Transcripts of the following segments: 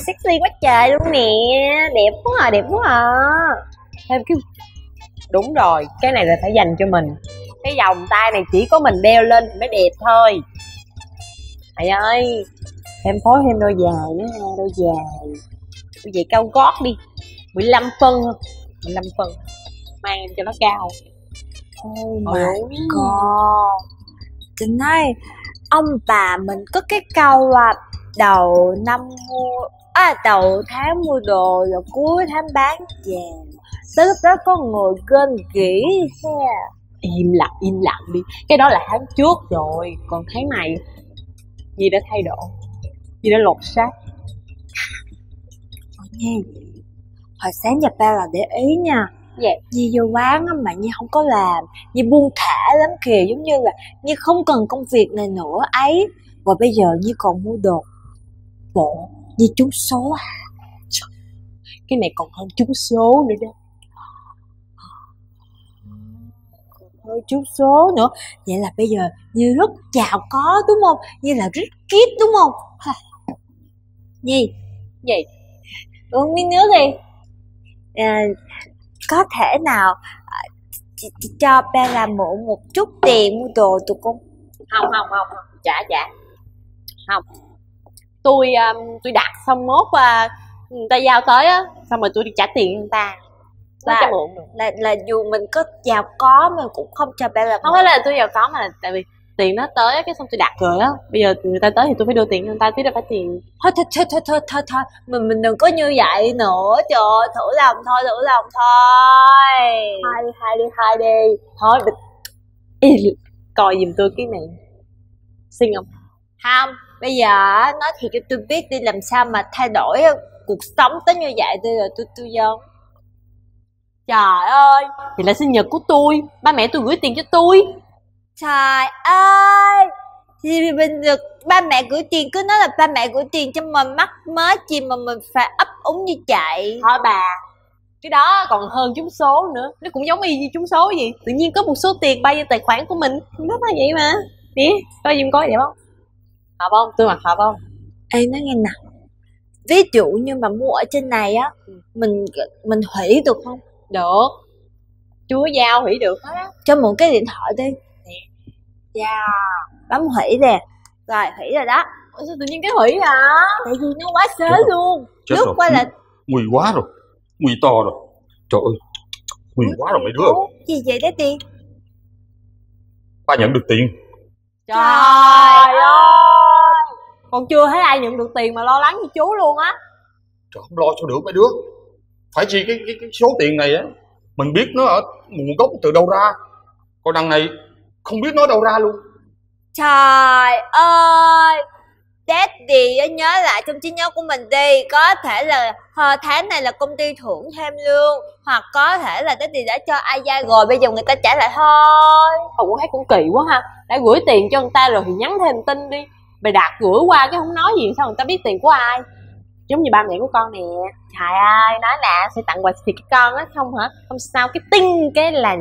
sexy quá trời luôn nè. Đẹp quá à đẹp quá à. Thêm cái đúng rồi cái này là phải dành cho mình. Cái vòng tay này chỉ có mình đeo lên mới đẹp thôi. Thầy ơi thêm phối thêm đôi dài nữa ha đôi dài đôi giày cao gót đi 15 phân 15 phân. Mang cho nó cao. Oh my god. Tình ơi Ông bà mình có cái câu là Đầu năm mua À đầu tháng mua đồ Rồi cuối tháng bán vàng Tới lúc đó có người kênh kỹ ha. Im lặng im lặng đi. Cái đó là tháng trước rồi còn tháng này gì đã thay đổi. Gì đã lột xác. Ủa Nhi. Hồi sáng giờ ba là để ý nha. Dạ. Nhi vô quán á mà Nhi không có làm. Nhi buông thả lắm kìa Giống như là Nhi không cần công việc này nữa ấy. Và bây giờ Nhi còn mua đồ Bộ như trúng số à cái này còn hơn trúng số nữa đó. Hơn trúng số nữa. Vậy là bây giờ như rất giàu có đúng không? Như là rất kiếp đúng không? Nhi gì uống miếng nước đi. À, có thể nào à, chị, chị cho ba làm mượn một chút tiền mua đồ tụi con? Không không không không. Trả trả. Không tôi um, tôi đặt xong mốt uh, người ta giao tới á xong rồi tôi đi trả tiền người ta. Và- được là là dù mình có giàu có mà cũng không cho ba làm không phải là tôi giàu có mà là tại vì tiền nó tới cái xong tôi đặt rồi á. Bây giờ người ta tới thì tôi phải đưa tiền người ta chứ đâu phải tiền. Thôi thôi thôi thôi thôi thôi, thôi. mình mình đừng có như vậy nữa. Trời ơi thử lòng thôi thử lòng thôi. Hai đi hai đi hai đi. Thôi bịch. Ê, coi giùm tôi cái này. Xinh không không, bây giờ nói thiệt cho tôi biết đi, làm sao mà thay đổi ờ, cuộc sống tới như vậy tôi rồi tôi tôi vô. Trời ơi thì là sinh nhật của tôi, ba mẹ tôi gửi tiền cho tôi. Trời ơi, thì mình được, ba mẹ gửi tiền, cứ nói là ba mẹ gửi tiền cho mình, mắc mới gì mà mình phải ấp úng như vậy? Thôi bà, cái đó còn hơn trúng số nữa, nó cũng giống y như trúng số gì tự nhiên có một số tiền bay vô tài khoản của mình nó là vậy mà. Đi, coi giùm coi vậy không? Hợp không tôi mặc hợp không ê nói nghe nè. Ví dụ như mà mua ở trên này á mình mình hủy được không? Được. Chúa giao hủy được hết á. Cho mượn cái điện thoại đi. Dạ bấm hủy nè. Rồi hủy rồi đó. Ủa sao tự nhiên cái hủy à tại vì nó quá Chết rồi. luôn. Chết lướt rồi. qua là Nguy quá rồi. Nguy to rồi. Trời ơi. Nguy quá rồi mấy đứa Ủa, gì vậy đó tiền Ba nhận được tiền. Trời ơi còn chưa thấy ai nhận được tiền mà lo lắng như chú luôn á. Trời không lo cho được mấy đứa. Phải chi cái, cái, cái số tiền này á Mình biết nó ở nguồn gốc từ đâu ra. Còn đằng này Không biết nó đâu ra luôn. Trời ơi! Daddy á, nhớ lại trong trí nhớ của mình đi. Có thể là tháng này là công ty thưởng thêm lương Hoặc có thể là Daddy đã cho ai ra rồi Bây giờ người ta trả lại thôi. Tôi cũng thấy cũng kỳ quá ha. Đã gửi tiền cho người ta rồi thì nhắn thêm tin đi mày đặt gửi qua cái không nói gì sao người ta biết tiền của ai? Giống như ba mẹ của con nè. Trời ơi nói là sẽ tặng quà thì cái con á không hả? Không sao cái tinh cái là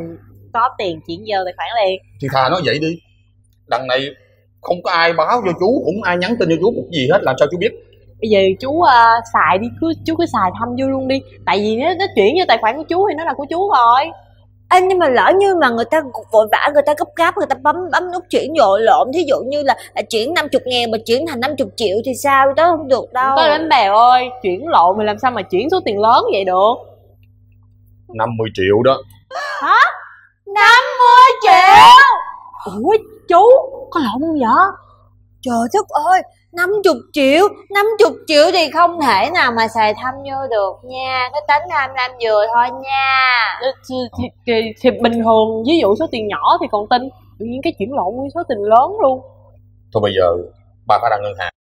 có tiền chuyển vô tài khoản liền. Thì thà nói vậy đi. Đằng này không có ai báo cho chú Cũng ai nhắn tin cho chú một gì hết Làm sao chú biết. Bây giờ chú ờ, xài đi cứ chú cứ xài thăm vô luôn đi. Tại vì nó, nó chuyển vô tài khoản của chú thì nó là của chú rồi Ê, nhưng mà lỡ như mà người ta vội vã người ta gấp gáp người ta bấm bấm nút chuyển dội lộn thí dụ như là, là chuyển 50 ngàn mà chuyển thành 50 triệu thì sao? Đó không được đâu có đến bèo ơi chuyển lộn mày làm sao mà chuyển số tiền lớn vậy được? 50 triệu đó. 50 triệu? Ủa chú có lộn không vậy Trời đất ơi 50 triệu 50 triệu thì không thể nào mà xài thăm vô được nha. Cái tính tham lam vừa thôi nha. Thì, thì, thì, thì bình thường ví dụ số tiền nhỏ thì còn tin. Tự nhiên cái chuyển lộn nguyên số tiền lớn luôn. Thôi bây giờ Ba phải ra ngân hàng